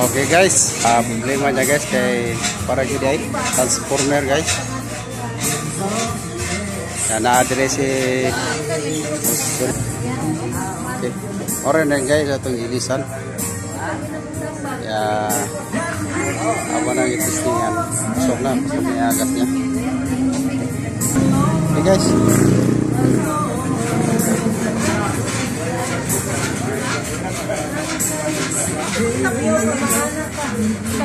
Oke guys, uh, problemanya guys kay para ay transformer guys. Na na-address si Okay. Ora na guys atong ilisan. Ya apa na yung testingan. Na yung agas niya. Okay guys, Abiyos, mga anak ka.